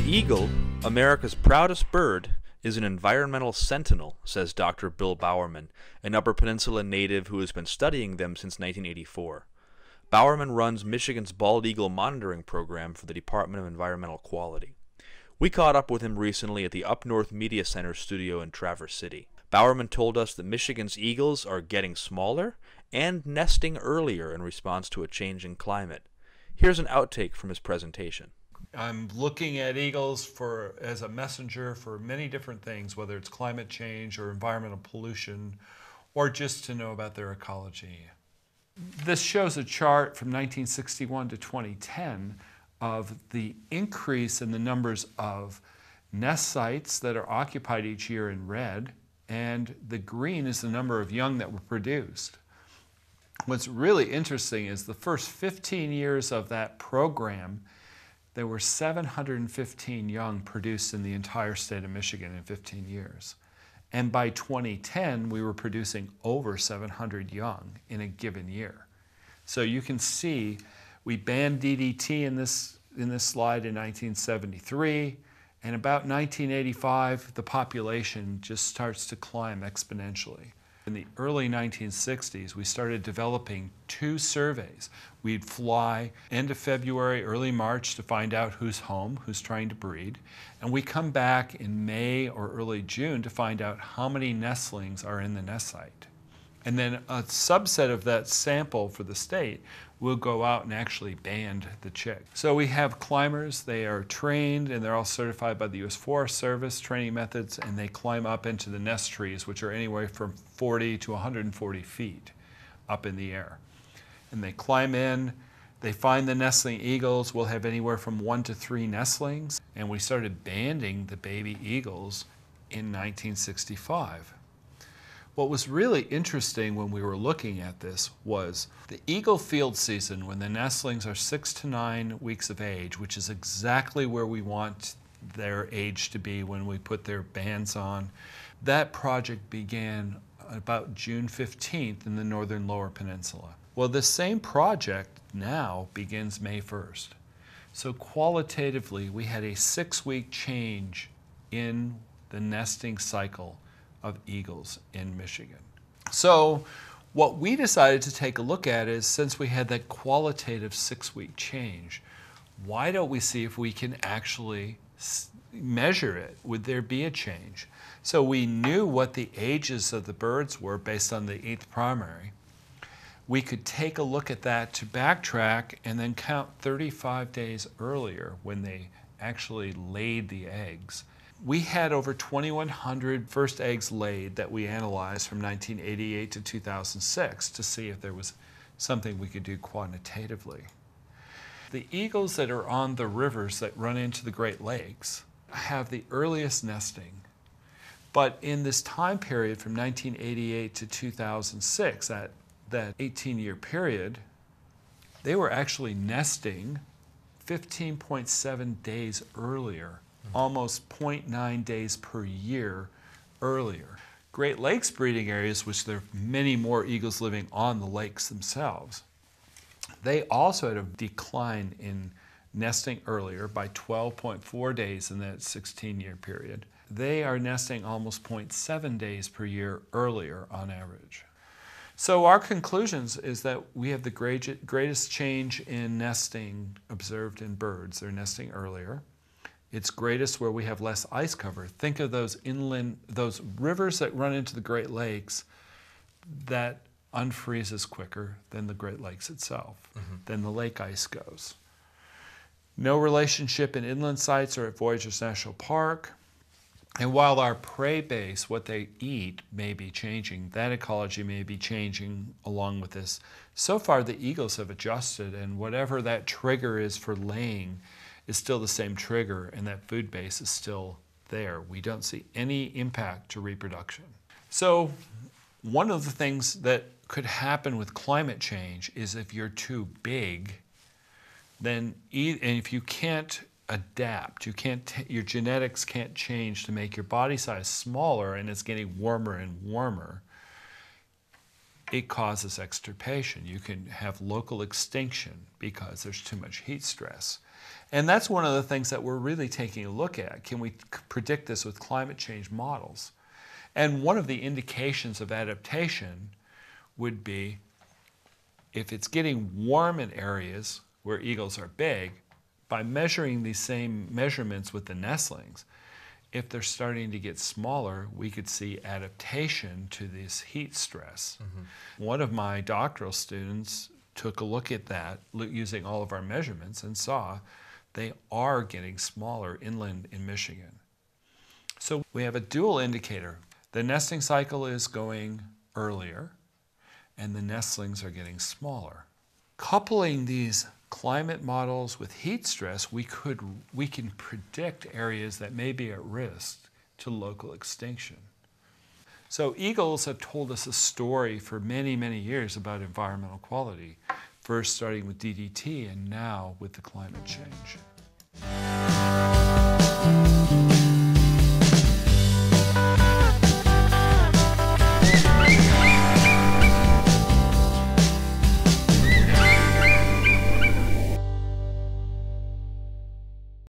eagle, America's proudest bird, is an environmental sentinel, says Dr. Bill Bowerman, an Upper Peninsula native who has been studying them since 1984. Bowerman runs Michigan's bald eagle monitoring program for the Department of Environmental Quality. We caught up with him recently at the Up North Media Center studio in Traverse City. Bowerman told us that Michigan's eagles are getting smaller and nesting earlier in response to a changing climate. Here's an outtake from his presentation. I'm looking at eagles for as a messenger for many different things, whether it's climate change or environmental pollution, or just to know about their ecology. This shows a chart from 1961 to 2010 of the increase in the numbers of nest sites that are occupied each year in red, and the green is the number of young that were produced. What's really interesting is the first 15 years of that program, there were 715 young produced in the entire state of Michigan in 15 years. And by 2010, we were producing over 700 young in a given year. So you can see we banned DDT in this, in this slide in 1973. And about 1985, the population just starts to climb exponentially. In the early 1960s, we started developing two surveys. We'd fly end of February, early March to find out who's home, who's trying to breed. And we come back in May or early June to find out how many nestlings are in the nest site. And then a subset of that sample for the state will go out and actually band the chick. So we have climbers, they are trained and they're all certified by the U.S. Forest Service training methods and they climb up into the nest trees, which are anywhere from 40 to 140 feet up in the air. And they climb in, they find the nestling eagles, we'll have anywhere from one to three nestlings, and we started banding the baby eagles in 1965. What was really interesting when we were looking at this was the eagle field season when the nestlings are six to nine weeks of age, which is exactly where we want their age to be when we put their bands on. That project began about June 15th in the northern lower peninsula. Well, this same project now begins May 1st. So qualitatively, we had a six-week change in the nesting cycle of eagles in Michigan. So what we decided to take a look at is since we had that qualitative six-week change, why don't we see if we can actually measure it? Would there be a change? So we knew what the ages of the birds were based on the eighth primary. We could take a look at that to backtrack and then count 35 days earlier when they actually laid the eggs we had over 2,100 first eggs laid that we analyzed from 1988 to 2006 to see if there was something we could do quantitatively. The eagles that are on the rivers that run into the Great Lakes have the earliest nesting. But in this time period from 1988 to 2006, that, that 18 year period, they were actually nesting 15.7 days earlier almost 0.9 days per year earlier. Great Lakes breeding areas, which there are many more eagles living on the lakes themselves, they also had a decline in nesting earlier by 12.4 days in that 16 year period. They are nesting almost 0.7 days per year earlier on average. So our conclusions is that we have the greatest change in nesting observed in birds. They're nesting earlier. It's greatest where we have less ice cover. Think of those inland, those rivers that run into the Great Lakes that unfreezes quicker than the Great Lakes itself, mm-hmm. than the lake ice goes. No relationship in inland sites or at Voyageurs National Park. And while our prey base, what they eat, may be changing, that ecology may be changing along with this. So far, the eagles have adjusted, and whatever that trigger is for laying is still the same trigger and that food base is still there. We don't see any impact to reproduction. So one of the things that could happen with climate change is if you're too big, then and if you can't adapt, you can't your genetics can't change to make your body size smaller and it's getting warmer and warmer, it causes extirpation. You can have local extinction because there's too much heat stress. And that's one of the things that we're really taking a look at. Can we predict this with climate change models? And one of the indications of adaptation would be if it's getting warm in areas where eagles are big, by measuring these same measurements with the nestlings, if they're starting to get smaller, we could see adaptation to this heat stress. Mm-hmm. One of my doctoral students took a look at that using all of our measurements and saw they are getting smaller inland in Michigan. So we have a dual indicator. The nesting cycle is going earlier, and the nestlings are getting smaller. Coupling these climate models with heat stress, we, could, we can predict areas that may be at risk to local extinction. So eagles have told us a story for many, many years about environmental quality, first starting with DDT and now with the climate change.